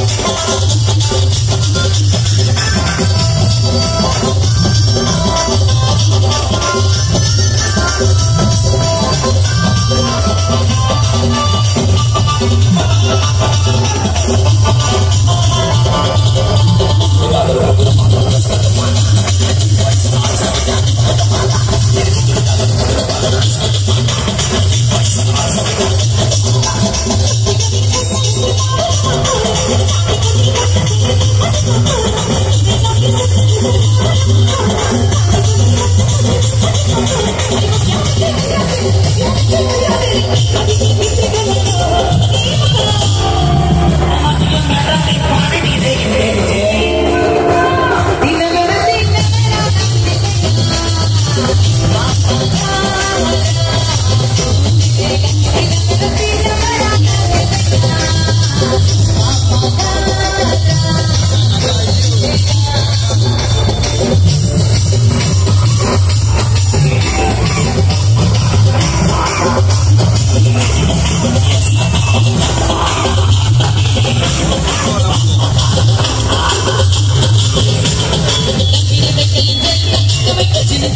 Oh, my God. Thank you.